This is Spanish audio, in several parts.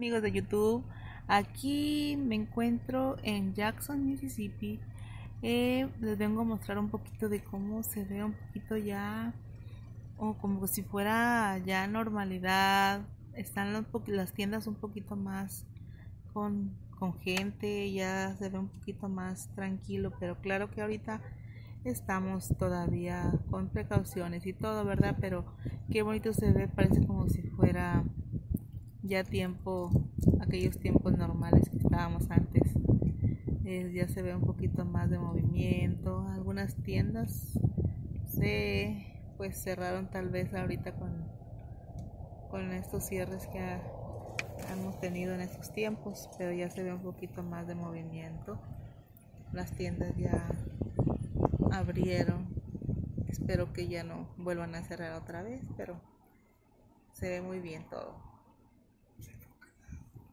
amigos de YouTube. Aquí me encuentro en Jackson Mississippi. Eh, les vengo a mostrar un poquito de cómo se ve un poquito ya o como si fuera ya normalidad. Están las tiendas un poquito más con, con gente ya se ve un poquito más tranquilo pero claro que ahorita estamos todavía con precauciones y todo verdad pero qué bonito se ve parece como si fuera ya tiempo, aquellos tiempos normales que estábamos antes. ya se ve un poquito más de movimiento. Algunas tiendas se pues cerraron tal vez ahorita con, con estos cierres que hemos tenido en estos tiempos, pero ya se ve un poquito más de movimiento. Las tiendas ya abrieron. Espero que ya no vuelvan a cerrar otra vez, pero se ve muy bien todo.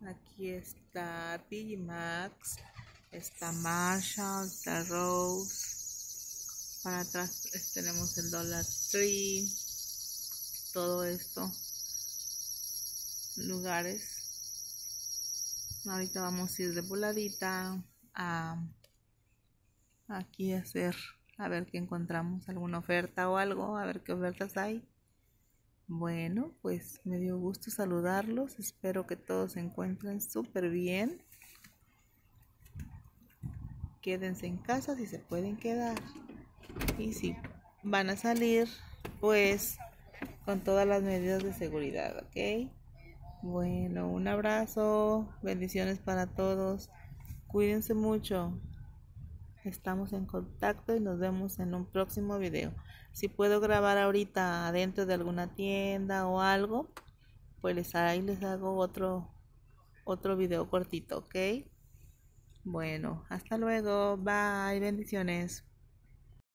Aquí está PG Max, está Marshall, está Rose. Para atrás tenemos el Dollar Tree. Todo esto. Lugares. Ahorita vamos a ir de voladita a aquí a hacer a ver qué encontramos alguna oferta o algo a ver qué ofertas hay bueno, pues me dio gusto saludarlos. Espero que todos se encuentren súper bien. Quédense en casa si se pueden quedar. Y si van a salir, pues con todas las medidas de seguridad, ¿ok? Bueno, un abrazo, bendiciones para todos. Cuídense mucho. Estamos en contacto y nos vemos en un próximo video. Si puedo grabar ahorita adentro de alguna tienda o algo, pues ahí les hago otro, otro video cortito, ¿ok? Bueno, hasta luego. Bye. Bendiciones.